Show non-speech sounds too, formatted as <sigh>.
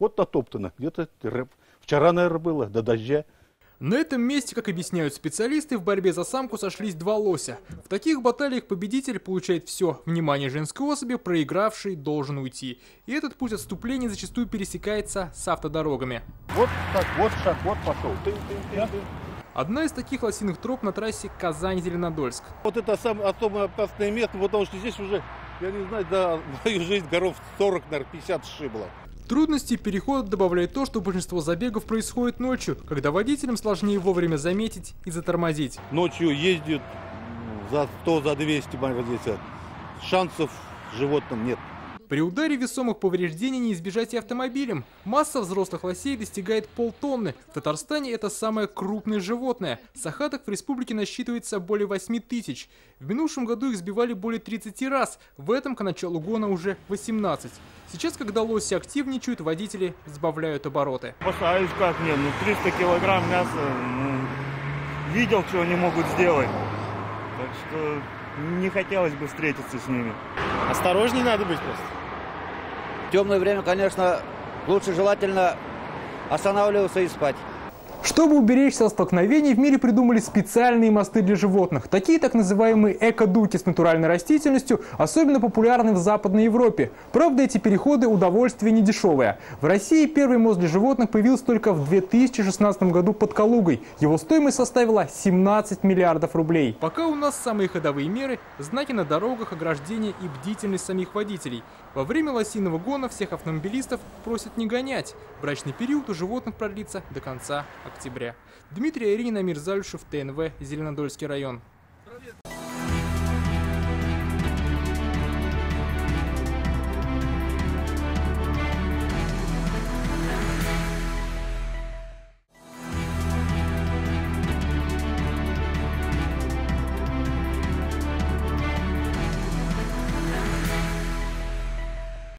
Вот натоптано. Где-то вчера, наверное, было, до дождя. На этом месте, как объясняют специалисты, в борьбе за самку сошлись два лося. В таких баталиях победитель получает все. Внимание женской особи, проигравший должен уйти. И этот путь отступления зачастую пересекается с автодорогами. Вот так, вот шаг, вот пошел. Ты, ты, ты, ты. Одна из таких лосиных троп на трассе Казань-Зеленодольск. Вот это самое особо опасное место, потому что здесь уже, я не знаю, да, <laughs> мою жизнь горов 40, наверное, 50 сшибло. Трудности перехода добавляет то, что большинство забегов происходит ночью, когда водителям сложнее вовремя заметить и затормозить. Ночью ездит за 100, за 200, здесь шансов животным нет. При ударе весомых повреждений не избежать и автомобилем. Масса взрослых лосей достигает полтонны. В Татарстане это самое крупное животное. Сахаток в республике насчитывается более 8 тысяч. В минувшем году их сбивали более 30 раз. В этом к началу гона уже 18. Сейчас, когда лоси активничают, водители сбавляют обороты. Опасаюсь как нет, ну 300 килограмм мяса, ну, видел, что они могут сделать. Так что не хотелось бы встретиться с ними. Осторожней надо быть просто. Темное время, конечно, лучше желательно останавливаться и спать. Чтобы уберечься от столкновений, в мире придумали специальные мосты для животных. Такие так называемые эко-дуки с натуральной растительностью особенно популярны в Западной Европе. Правда, эти переходы удовольствие не дешевое. В России первый мост для животных появился только в 2016 году под Калугой. Его стоимость составила 17 миллиардов рублей. Пока у нас самые ходовые меры – знаки на дорогах, ограждения и бдительность самих водителей. Во время лосиного гона всех автомобилистов просят не гонять. Брачный период у животных продлится до конца октября. Дмитрий Ирина Мирзальшев, ТНВ, Зеленодольский район.